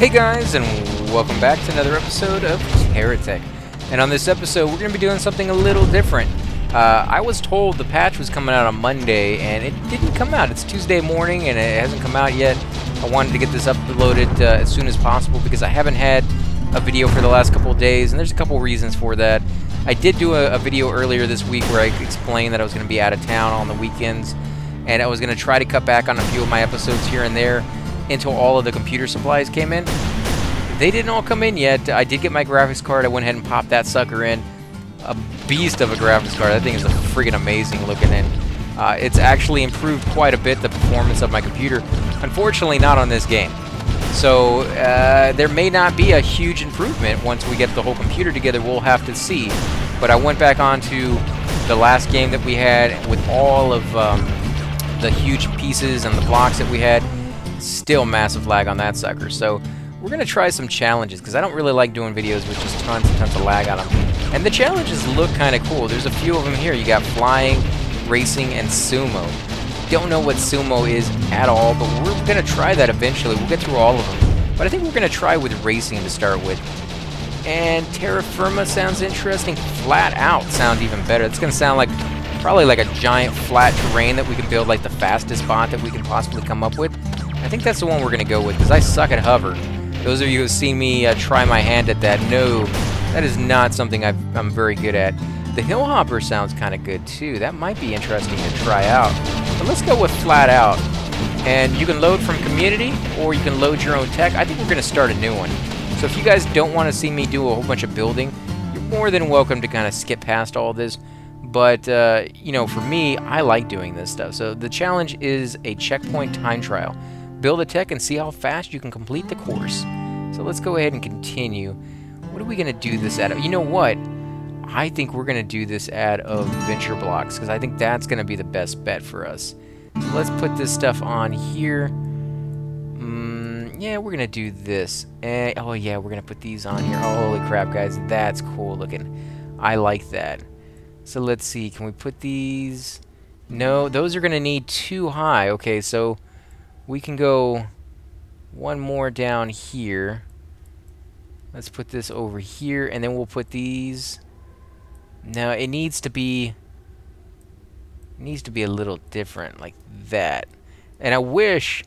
Hey guys, and welcome back to another episode of Terra Tech. And on this episode, we're going to be doing something a little different. Uh, I was told the patch was coming out on Monday, and it didn't come out. It's Tuesday morning, and it hasn't come out yet. I wanted to get this uploaded uh, as soon as possible because I haven't had a video for the last couple days, and there's a couple reasons for that. I did do a, a video earlier this week where I explained that I was going to be out of town on the weekends, and I was going to try to cut back on a few of my episodes here and there until all of the computer supplies came in. They didn't all come in yet. I did get my graphics card. I went ahead and popped that sucker in. A beast of a graphics card. That thing is freaking amazing looking and uh, it's actually improved quite a bit the performance of my computer. Unfortunately, not on this game. So uh, there may not be a huge improvement once we get the whole computer together. We'll have to see. But I went back onto the last game that we had with all of um, the huge pieces and the blocks that we had. Still massive lag on that sucker. So we're going to try some challenges because I don't really like doing videos with just tons and tons of lag on them. And the challenges look kind of cool. There's a few of them here. You got flying, racing, and sumo. Don't know what sumo is at all, but we're going to try that eventually. We'll get through all of them. But I think we're going to try with racing to start with. And terra firma sounds interesting. Flat out sounds even better. It's going to sound like probably like a giant flat terrain that we can build like the fastest bot that we can possibly come up with. I think that's the one we're going to go with because I suck at hover. Those of you who have seen me uh, try my hand at that know that is not something i am very good at. The hill hopper sounds kind of good too. That might be interesting to try out. But let's go with flat out. And you can load from community or you can load your own tech. I think we're going to start a new one. So if you guys don't want to see me do a whole bunch of building, you're more than welcome to kind of skip past all this. But, uh, you know, for me, I like doing this stuff. So the challenge is a checkpoint time trial. Build a tech and see how fast you can complete the course. So let's go ahead and continue. What are we going to do this out of? You know what? I think we're going to do this out of venture blocks because I think that's going to be the best bet for us. So let's put this stuff on here. Mm, yeah, we're going to do this. Eh, oh, yeah, we're going to put these on here. Oh, holy crap, guys. That's cool looking. I like that. So let's see. Can we put these... No, those are going to need too high. Okay, so we can go one more down here. Let's put this over here, and then we'll put these... Now, it needs to be... Needs to be a little different, like that. And I wish...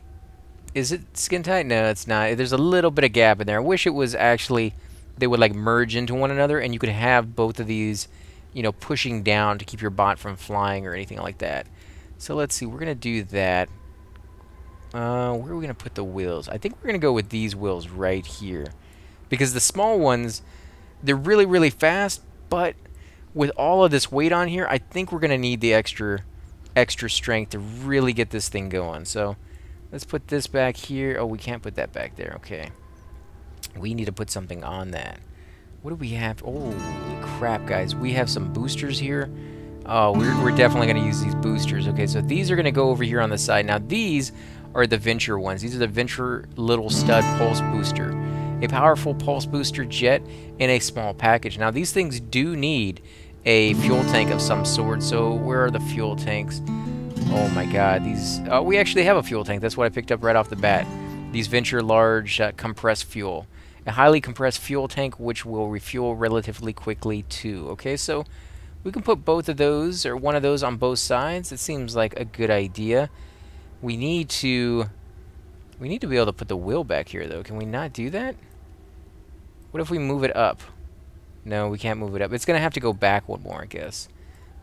Is it skin tight? No, it's not. There's a little bit of gap in there. I wish it was actually... They would, like, merge into one another, and you could have both of these, you know, pushing down to keep your bot from flying or anything like that. So let's see. We're going to do that. Uh, where are we going to put the wheels? I think we're going to go with these wheels right here. Because the small ones, they're really, really fast, but with all of this weight on here, I think we're going to need the extra extra strength to really get this thing going. So let's put this back here. Oh, we can't put that back there. Okay. We need to put something on that. What do we have? Holy crap, guys. We have some boosters here. Oh, we're, we're definitely going to use these boosters. Okay, so these are going to go over here on the side. Now, these are the Venture ones. These are the Venture Little Stud Pulse Booster. A powerful pulse booster jet in a small package. Now, these things do need a fuel tank of some sort. So, where are the fuel tanks? Oh my god, these... Uh, we actually have a fuel tank. That's what I picked up right off the bat. These Venture Large uh, Compressed Fuel. A highly compressed fuel tank which will refuel relatively quickly too. Okay, so we can put both of those, or one of those on both sides. It seems like a good idea. We need to... We need to be able to put the wheel back here, though. Can we not do that? What if we move it up? No, we can't move it up. It's going to have to go back one more, I guess.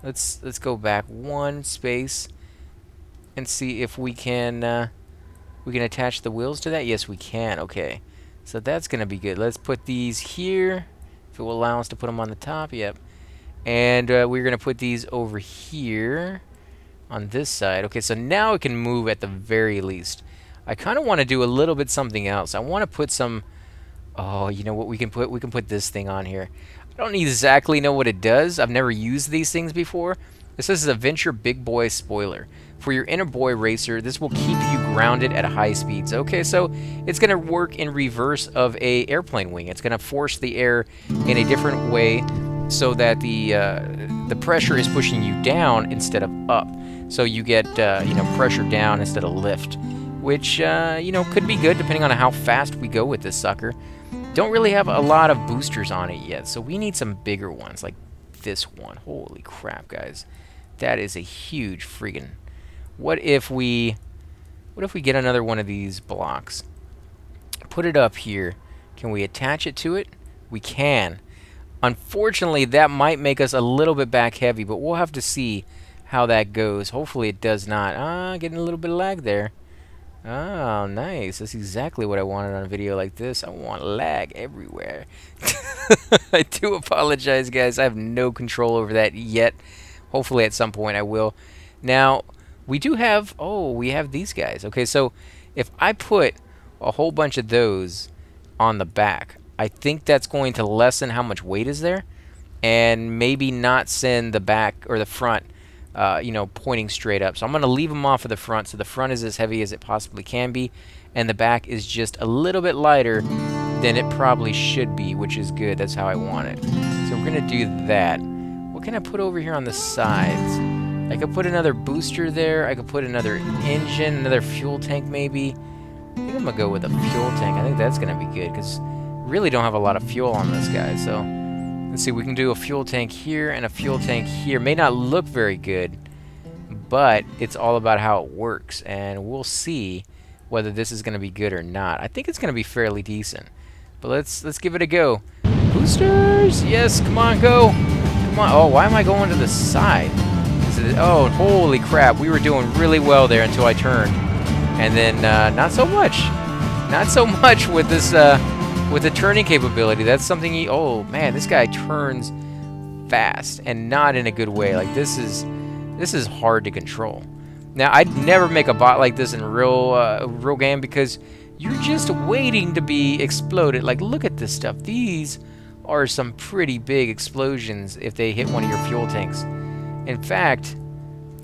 Let's let's go back one space and see if we can uh, we can attach the wheels to that. Yes, we can. Okay. So that's going to be good. Let's put these here. If it will allow us to put them on the top. Yep. And uh, we're going to put these over here on this side. Okay, so now it can move at the very least. I kind of want to do a little bit something else. I want to put some... Oh, you know what we can put? We can put this thing on here. I don't exactly know what it does. I've never used these things before. This is a Venture Big Boy Spoiler. For your inner boy racer, this will keep you grounded at high speeds. Okay, so it's going to work in reverse of a airplane wing. It's going to force the air in a different way so that the uh, the pressure is pushing you down instead of up. So you get uh, you know pressure down instead of lift. which, uh, you know, could be good depending on how fast we go with this sucker. Don't really have a lot of boosters on it yet, so we need some bigger ones, like this one. Holy crap, guys. That is a huge friggin'... What if we... What if we get another one of these blocks? Put it up here. Can we attach it to it? We can. Unfortunately, that might make us a little bit back heavy, but we'll have to see how that goes. Hopefully it does not. Ah, getting a little bit of lag there. Oh, nice. That's exactly what I wanted on a video like this. I want lag everywhere. I do apologize, guys. I have no control over that yet. Hopefully at some point I will. Now, we do have... Oh, we have these guys. Okay, so if I put a whole bunch of those on the back, I think that's going to lessen how much weight is there and maybe not send the back or the front uh, you know, pointing straight up. So I'm going to leave them off of the front so the front is as heavy as it possibly can be and the back is just a little bit lighter than it probably should be, which is good. That's how I want it. So we're going to do that. What can I put over here on the sides? I could put another booster there. I could put another engine, another fuel tank maybe. I think I'm going to go with a fuel tank. I think that's going to be good because really don't have a lot of fuel on this guy. So Let's see, we can do a fuel tank here and a fuel tank here. May not look very good, but it's all about how it works, and we'll see whether this is going to be good or not. I think it's going to be fairly decent, but let's let's give it a go. Boosters! Yes, come on, go! Come on. Oh, why am I going to the side? It, oh, holy crap. We were doing really well there until I turned. And then, uh, not so much. Not so much with this, uh, with the turning capability, that's something he... Oh, man, this guy turns fast and not in a good way. Like, this is... This is hard to control. Now, I'd never make a bot like this in real, uh, real game because you're just waiting to be exploded. Like, look at this stuff. These are some pretty big explosions if they hit one of your fuel tanks. In fact,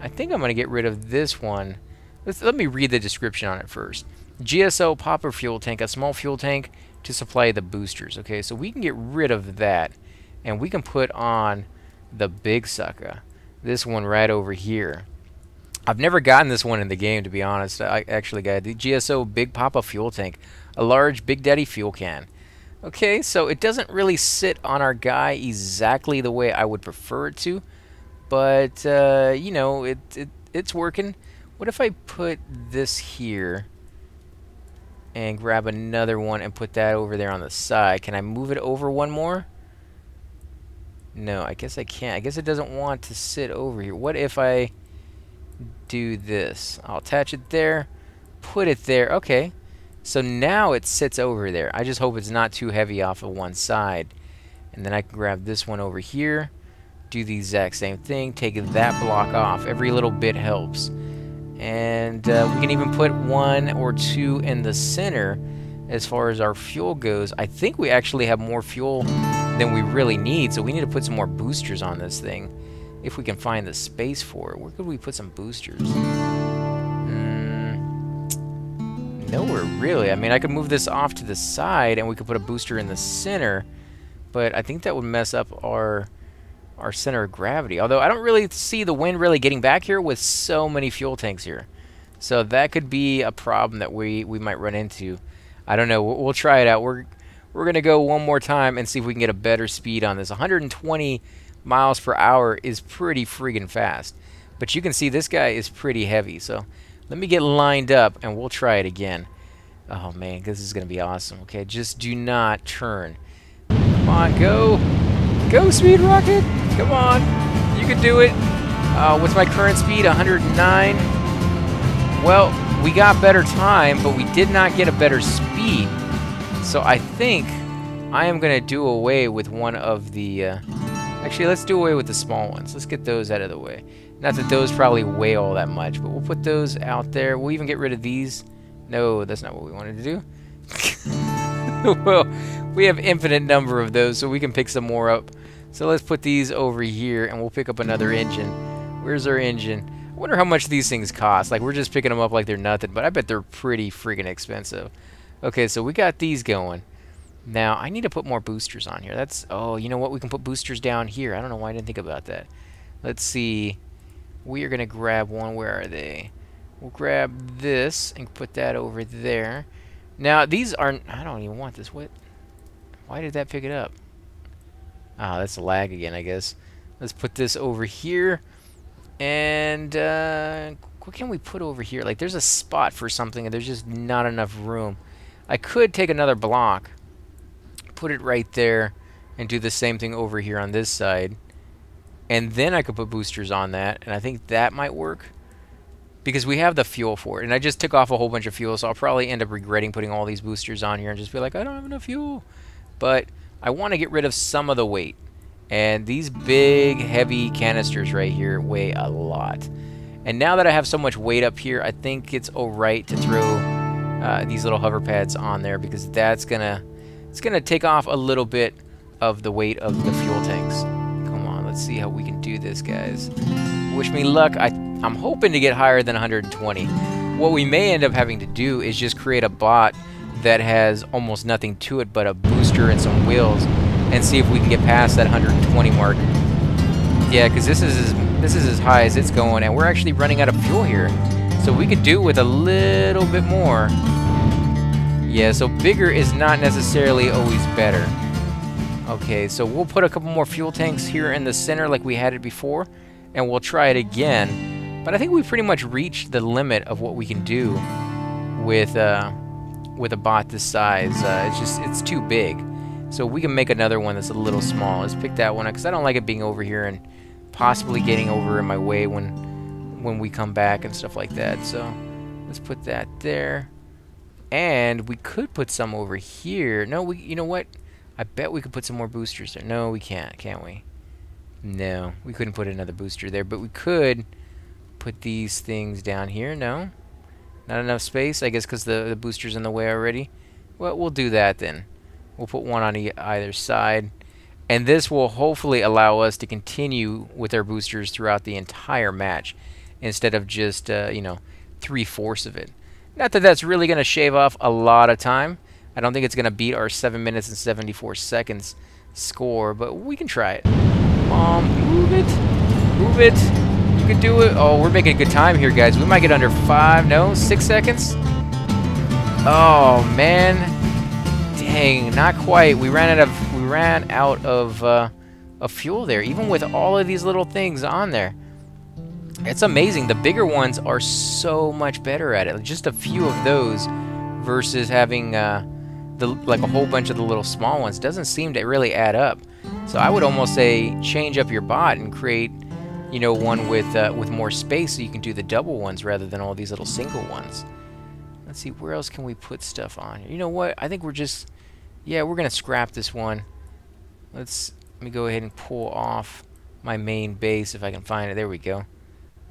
I think I'm going to get rid of this one. Let's, let me read the description on it first. GSO popper fuel tank, a small fuel tank to supply the boosters. Okay, so we can get rid of that, and we can put on the big sucker. This one right over here. I've never gotten this one in the game, to be honest. I actually got the GSO Big Papa fuel tank, a large Big Daddy fuel can. Okay, so it doesn't really sit on our guy exactly the way I would prefer it to, but uh, you know, it, it it's working. What if I put this here? And grab another one and put that over there on the side. Can I move it over one more? No, I guess I can't. I guess it doesn't want to sit over here. What if I do this? I'll attach it there, put it there. Okay. So now it sits over there. I just hope it's not too heavy off of one side. And then I can grab this one over here, do the exact same thing, take that block off. Every little bit helps. And uh, we can even put one or two in the center as far as our fuel goes. I think we actually have more fuel than we really need, so we need to put some more boosters on this thing if we can find the space for it. Where could we put some boosters? Mm, nowhere really. I mean, I could move this off to the side and we could put a booster in the center, but I think that would mess up our our center of gravity. Although I don't really see the wind really getting back here with so many fuel tanks here. So that could be a problem that we, we might run into. I don't know. We'll, we'll try it out. We're, we're going to go one more time and see if we can get a better speed on this. 120 miles per hour is pretty friggin' fast. But you can see this guy is pretty heavy. So let me get lined up and we'll try it again. Oh man, this is going to be awesome. Okay, just do not turn. Come on, go. Go, Speed Rocket! Come on! You can do it! Uh, what's my current speed? 109? Well, we got better time, but we did not get a better speed. So I think I am going to do away with one of the... Uh, actually, let's do away with the small ones. Let's get those out of the way. Not that those probably weigh all that much, but we'll put those out there. We'll even get rid of these. No, that's not what we wanted to do. well, we have infinite number of those, so we can pick some more up. So let's put these over here, and we'll pick up another engine. Where's our engine? I wonder how much these things cost. Like, we're just picking them up like they're nothing, but I bet they're pretty freaking expensive. Okay, so we got these going. Now, I need to put more boosters on here. That's, oh, you know what? We can put boosters down here. I don't know why I didn't think about that. Let's see. We are going to grab one. Where are they? We'll grab this and put that over there. Now, these aren't... I don't even want this. What? Why did that pick it up? Ah, that's a lag again, I guess. Let's put this over here. And, uh, what can we put over here? Like, there's a spot for something, and there's just not enough room. I could take another block, put it right there, and do the same thing over here on this side. And then I could put boosters on that, and I think that might work. Because we have the fuel for it. And I just took off a whole bunch of fuel, so I'll probably end up regretting putting all these boosters on here and just be like, I don't have enough fuel. But I want to get rid of some of the weight. And these big, heavy canisters right here weigh a lot. And now that I have so much weight up here, I think it's alright to throw uh, these little hover pads on there because that's gonna it's gonna take off a little bit of the weight of the fuel tanks. Come on, let's see how we can do this, guys. Wish me luck. I, I'm hoping to get higher than 120. What we may end up having to do is just create a bot that has almost nothing to it but a booster and some wheels and see if we can get past that 120 mark. Yeah, because this is as, this is as high as it's going, and we're actually running out of fuel here. So we could do with a little bit more. Yeah, so bigger is not necessarily always better. Okay, so we'll put a couple more fuel tanks here in the center like we had it before, and we'll try it again. But I think we pretty much reached the limit of what we can do with uh, with a bot this size. Uh, it's just it's too big. So we can make another one that's a little small. Let's pick that one up because I don't like it being over here and possibly getting over in my way when when we come back and stuff like that. So let's put that there. And we could put some over here. No, we you know what? I bet we could put some more boosters there. No, we can't, can't we? No, we couldn't put another booster there, but we could put these things down here. No? Not enough space? I guess because the, the booster's in the way already. Well, we'll do that then. We'll put one on e either side. And this will hopefully allow us to continue with our boosters throughout the entire match instead of just, uh, you know, three-fourths of it. Not that that's really going to shave off a lot of time. I don't think it's going to beat our 7 minutes and 74 seconds score, but we can try it. Um, move it. Move it. Can do it. Oh, we're making a good time here, guys. We might get under 5, no, 6 seconds. Oh, man. Dang, not quite. We ran out of we ran out of uh, of fuel there, even with all of these little things on there. It's amazing. The bigger ones are so much better at it. Just a few of those versus having uh, the like a whole bunch of the little small ones doesn't seem to really add up. So I would almost say change up your bot and create, you know, one with uh, with more space so you can do the double ones rather than all these little single ones. Let's see, where else can we put stuff on? You know what? I think we're just yeah, we're going to scrap this one. Let's let me go ahead and pull off my main base if I can find it. There we go.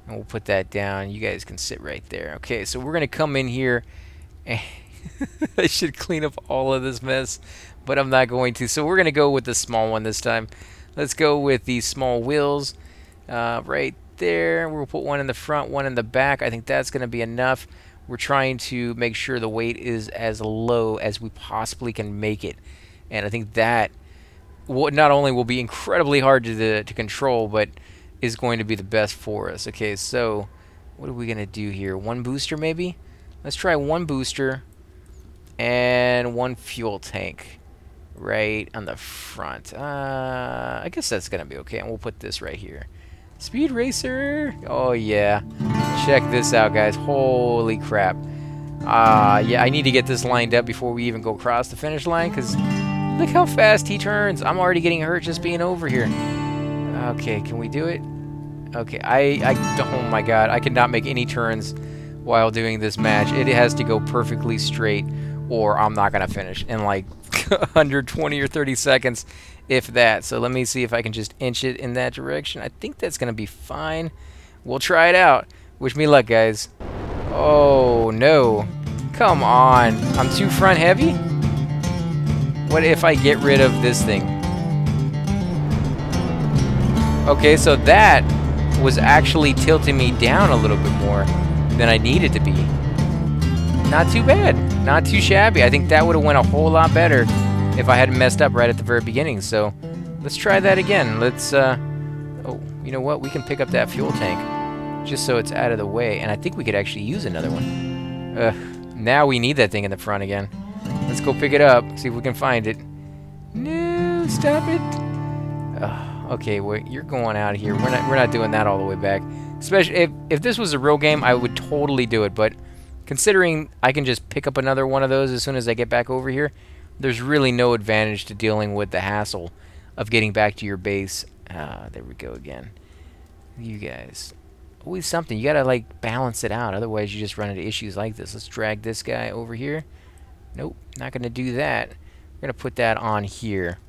And we'll put that down. You guys can sit right there. Okay, so we're going to come in here and I should clean up all of this mess, but I'm not going to. So we're going to go with the small one this time. Let's go with these small wheels uh, right there. We'll put one in the front, one in the back. I think that's going to be enough. We're trying to make sure the weight is as low as we possibly can make it. And I think that not only will be incredibly hard to, to control, but is going to be the best for us. Okay, so what are we going to do here? One booster maybe? Let's try one booster and one fuel tank right on the front. Uh, I guess that's going to be okay. And we'll put this right here. Speed Racer! Oh, yeah. Check this out, guys. Holy crap. Uh, yeah, I need to get this lined up before we even go across the finish line, because look how fast he turns. I'm already getting hurt just being over here. Okay, can we do it? Okay, I, I, oh my god, I cannot make any turns while doing this match. It has to go perfectly straight, or I'm not going to finish in like 120 or 30 seconds if that. So let me see if I can just inch it in that direction. I think that's going to be fine. We'll try it out. Wish me luck, guys. Oh, no. Come on. I'm too front heavy? What if I get rid of this thing? Okay, so that was actually tilting me down a little bit more than I needed to be. Not too bad. Not too shabby. I think that would have went a whole lot better if I hadn't messed up right at the very beginning. So let's try that again. Let's, uh, oh, you know what? We can pick up that fuel tank. just so it's out of the way. And I think we could actually use another one. Now we need that thing in the front again. Let's go pick it up, see if we can find it. No, stop it. Okay, well, you're going out of here. We're not, we're not doing that all the way back. Especially if, if this was a real game, I would totally do it. But considering I can just pick up another one of those as soon as I get back over here, there's really no advantage to dealing with the hassle of getting back to your base. Ah, there we go again. You guys. Always something. You gotta, like, balance it out. Otherwise, you just run into issues like this. Let's drag this guy over here. Nope, not gonna do that. We're gonna put that on here.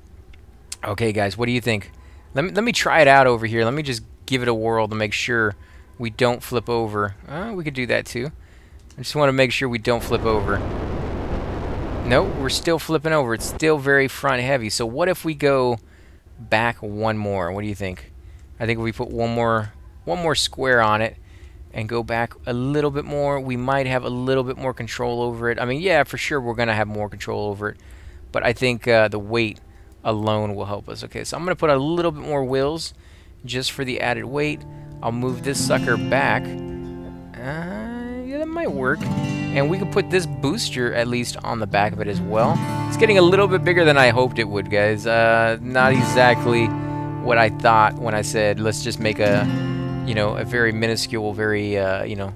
Okay, guys, what do you think? Let me, let me try it out over here. Let me just give it a whirl to make sure we don't flip over. Uh, we could do that too. I just want to make sure we don't flip over. Nope, we're still flipping over. It's still very front heavy. So what if we go back one more? What do you think? I think if we put one more one more square on it and go back a little bit more, we might have a little bit more control over it. I mean, yeah, for sure we're going to have more control over it. But I think uh, the weight alone will help us. Okay, so I'm going to put a little bit more wheels just for the added weight. I'll move this sucker back. Uh, that might work. And we could put this booster at least on the back of it as well. It's getting a little bit bigger than I hoped it would, guys. Uh, not exactly what I thought when I said let's just make a, you know, a very minuscule, very, uh, you know,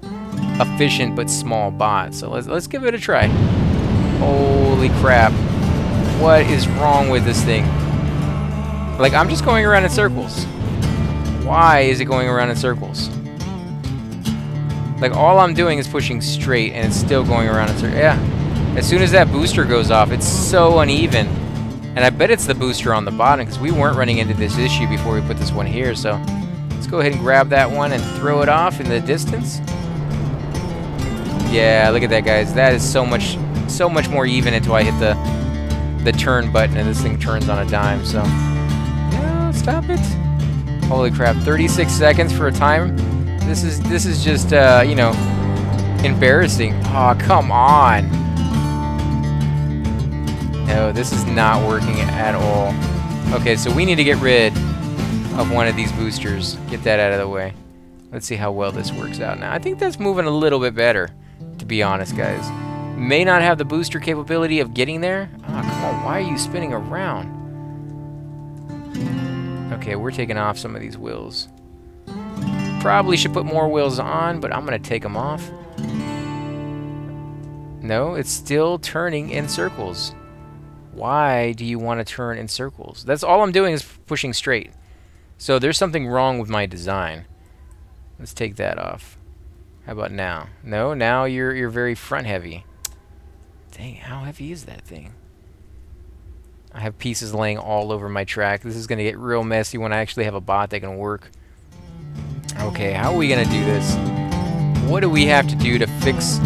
efficient but small bot. So let's let's give it a try. Holy crap! What is wrong with this thing? Like I'm just going around in circles. Why is it going around in circles? Like, all I'm doing is pushing straight, and it's still going around circles. Yeah. As soon as that booster goes off, it's so uneven. And I bet it's the booster on the bottom, because we weren't running into this issue before we put this one here, so... Let's go ahead and grab that one and throw it off in the distance. Yeah, look at that, guys. That is so much, so much more even until I hit the, the turn button, and this thing turns on a dime, so... Yeah, stop it. Holy crap, 36 seconds for a time? This is, this is just, uh, you know, embarrassing. Oh, come on. No, this is not working at all. Okay, so we need to get rid of one of these boosters. Get that out of the way. Let's see how well this works out now. I think that's moving a little bit better, to be honest, guys. May not have the booster capability of getting there. Oh, come on, why are you spinning around? Okay, we're taking off some of these wheels. Probably should put more wheels on, but I'm going to take them off. No, it's still turning in circles. Why do you want to turn in circles? That's all I'm doing is pushing straight. So there's something wrong with my design. Let's take that off. How about now? No, now you're you're very front heavy. Dang, how heavy is that thing? I have pieces laying all over my track. This is going to get real messy when I actually have a bot that can work. Okay, how are we to do this? What do we have to do to fix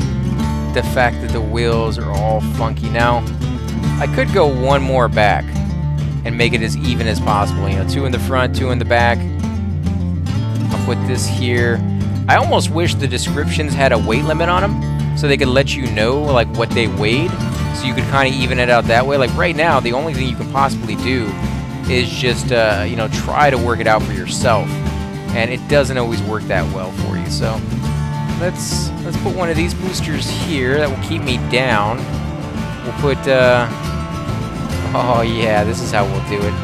the fact that the wheels are all funky? Now, I could go one more back and make it as even as possible. You know, two in the front, two in the back. I'll put this here. I almost wish the descriptions had a weight limit on them so they could let you know like what they weighed so you could kind of even it out that way. Like right now, the only thing you can possibly do is just, uh, you know, try to work it out for yourself. And it doesn't always work that well for you. So let's let's put one of these boosters here that will keep me down. We'll put, uh, oh yeah, this is how we'll do it.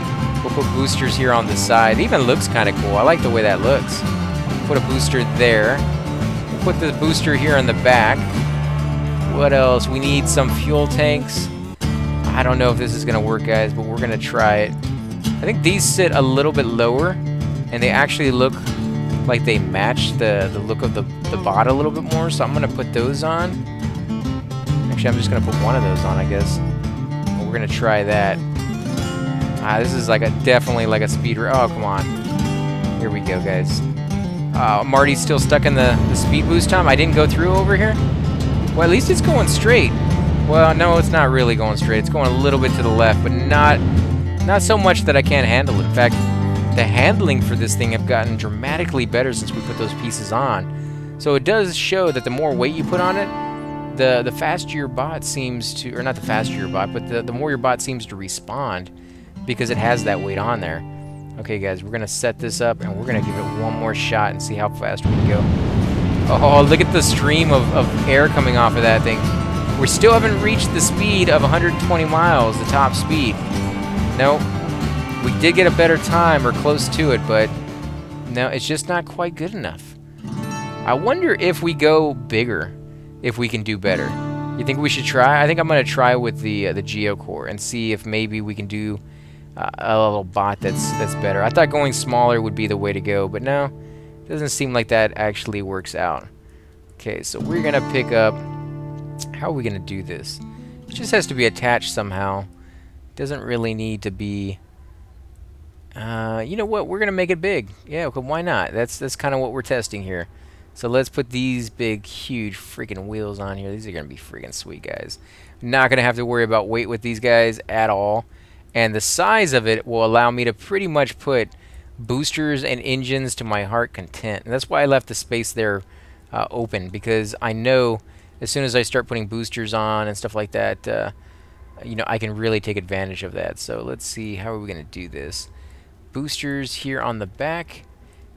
We'll put boosters here on the side. It even looks kind of cool. I like the way that looks. Put a booster there. We'll put the booster here on the back. What else? We need some fuel tanks. I don't know if this is going to work, guys, but we're going to try it. I think these sit a little bit lower, and they actually look like they match the, the look of the, the bot a little bit more, so I'm going to put those on. Actually, I'm just going to put one of those on, I guess. But we're going to try that. Ah, this is like a definitely like a speed... Oh, come on. Here we go, guys. Uh, Marty's still stuck in the, the speed boost time. I didn't go through over here. Well, at least it's going straight. Well, no, it's not really going straight. It's going a little bit to the left, but not not so much that I can't handle it. In fact, the handling for this thing have gotten dramatically better since we put those pieces on. So it does show that the more weight you put on it, the the faster your bot seems to, or not the faster your bot, but the, the more your bot seems to respond because it has that weight on there. Okay, guys, we're going to set this up, and we're going to give it one more shot and see how fast we can go. Oh, look at the stream of, of air coming off of that thing. We still haven't reached the speed of 120 miles, the top speed. No, we did get a better time, or close to it, but no, it's just not quite good enough. I wonder if we go bigger, if we can do better. You think we should try? I think I'm going to try with the uh, the GeoCorp and see if maybe we can do uh, a little bot that's that's better. I thought going smaller would be the way to go, but no, doesn't seem like that actually works out. Okay, so we're going to pick up... How are we going to do this? It just has to be attached somehow. Doesn't really need to be uh, you know what? We're gonna make it big. Yeah, okay, why not? That's that's kind of what we're testing here. So let's put these big, huge, freaking wheels on here. These are gonna be freaking sweet, guys. Not gonna have to worry about weight with these guys at all, and the size of it will allow me to pretty much put boosters and engines to my heart content. And that's why I left the space there uh, open because I know as soon as I start putting boosters on and stuff like that, uh, you know, I can really take advantage of that. So let's see, how are we gonna do this? Boosters here on the back.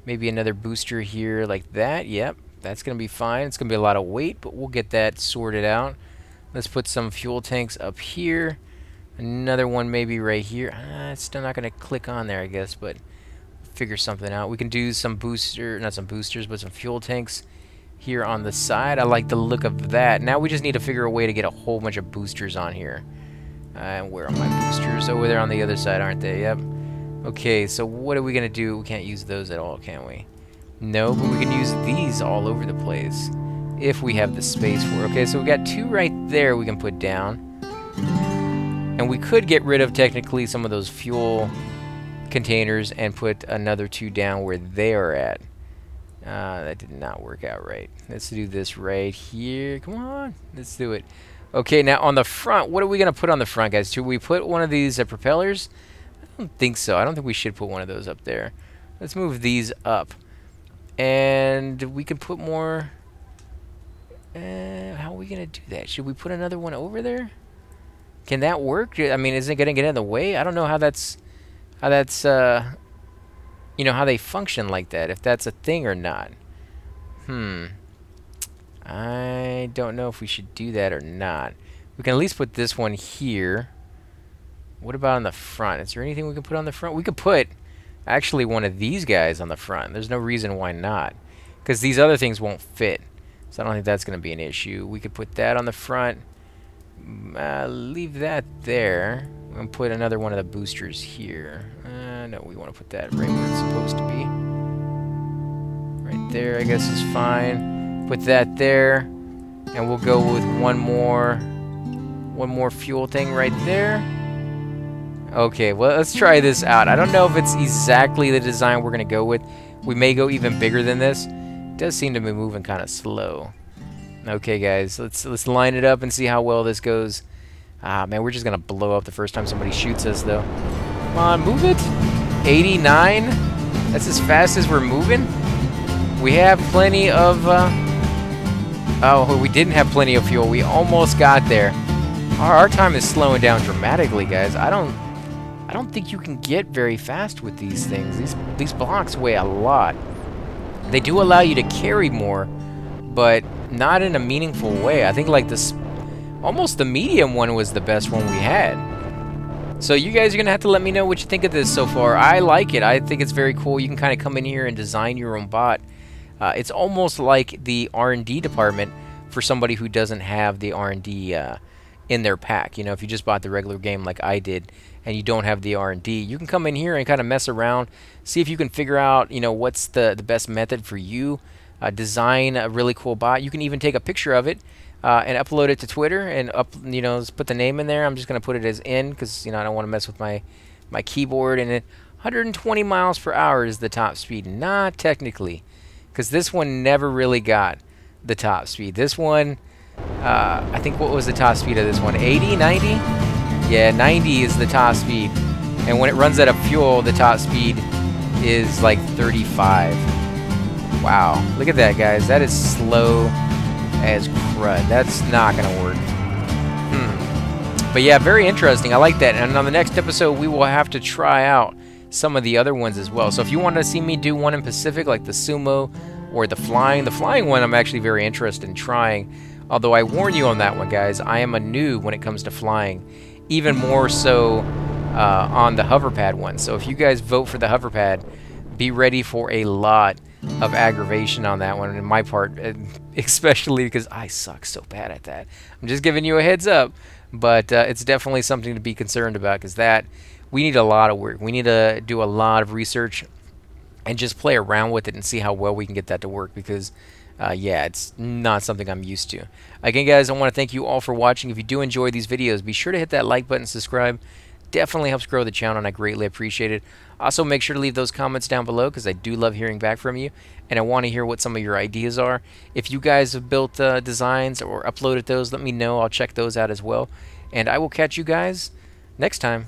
Maybe another booster here like that. Yep, that's going to be fine. It's going to be a lot of weight, but we'll get that sorted out. Let's put some fuel tanks up here. Another one maybe right here. Uh, it's still not going to click on there, I guess, but figure something out. We can do some booster, not some boosters, but some fuel tanks here on the side. I like the look of that. Now we just need to figure a way to get a whole bunch of boosters on here. Uh, where are my boosters? Over there on the other side, aren't they? Yep. Okay, so what are we going to do? We can't use those at all, can we? No, but we can use these all over the place. If we have the space for it. Okay, so we got two right there we can put down. And we could get rid of, technically, some of those fuel containers and put another two down where they are at. Uh, that did not work out right. Let's do this right here. Come on. Let's do it. Okay, now on the front, what are we going to put on the front, guys? Should we put one of these uh, propellers? I don't think so. I don't think we should put one of those up there. Let's move these up. And we can put more... Uh, how are we going to do that? Should we put another one over there? Can that work? I mean, is it going to get in the way? I don't know how that's... How that's... Uh, you know, how they function like that. If that's a thing or not. Hmm. I don't know if we should do that or not. We can at least put this one here. What about on the front? Is there anything we can put on the front? We could put actually one of these guys on the front. There's no reason why not. Because these other things won't fit. So I don't think that's going to be an issue. We could put that on the front. Mm, uh, leave that there. And put another one of the boosters here. Uh, no, we want to put that right where it's supposed to be. Right there, I guess is fine. Put that there. And we'll go with one more one more fuel thing right there. Okay, well, let's try this out. I don't know if it's exactly the design we're going to go with. We may go even bigger than this. It does seem to be moving kind of slow. Okay, guys, let's let's line it up and see how well this goes. Ah, man, we're just going to blow up the first time somebody shoots us, though. Come on, move it. 89? That's as fast as we're moving? We have plenty of... Uh... Oh, we didn't have plenty of fuel. We almost got there. Our, our time is slowing down dramatically, guys. I don't don't think you can get very fast with these things. These, these blocks weigh a lot. They do allow you to carry more, but not in a meaningful way. I think like this, almost the medium one was the best one we had. So you guys are going to have to let me know what you think of this so far. I like it. I think it's very cool. You can kind of come in here and design your own bot. Uh, it's almost like the R&D department for somebody who doesn't have the R&D uh, in their pack. You know, if you just bought the regular game like I did, and you don't have the R&D, you can come in here and kind of mess around, see if you can figure out, you know, what's the, the best method for you, uh, design a really cool bot. You can even take a picture of it uh, and upload it to Twitter and up, you know, put the name in there. I'm just going to put it as N because, you know, I don't want to mess with my, my keyboard. And it, 120 miles per hour is the top speed. Not technically, because this one never really got the top speed. This one, uh, I think what was the top speed of this one? 80, 90? Yeah, 90 is the top speed. And when it runs out of fuel, the top speed is like 35. Wow. Look at that, guys. That is slow as crud. That's not going to work. Hmm. But yeah, very interesting. I like that. And on the next episode, we will have to try out some of the other ones as well. So if you want to see me do one in Pacific, like the Sumo or the Flying, the Flying one I'm actually very interested in trying. Although I warn you on that one, guys, I am a noob when it comes to flying. Even more so uh, on the hoverpad one. So if you guys vote for the hoverpad, be ready for a lot of aggravation on that one in my part, especially because I suck so bad at that. I'm just giving you a heads up, but uh, it's definitely something to be concerned about because that we need a lot of work. We need to do a lot of research and just play around with it and see how well we can get that to work because uh, yeah, it's not something I'm used to. Again, guys, I want to thank you all for watching. If you do enjoy these videos, be sure to hit that like button, subscribe. Definitely helps grow the channel, and I greatly appreciate it. Also, make sure to leave those comments down below because I do love hearing back from you, and I want to hear what some of your ideas are. If you guys have built uh, designs or uploaded those, let me know. I'll check those out as well. And I will catch you guys next time.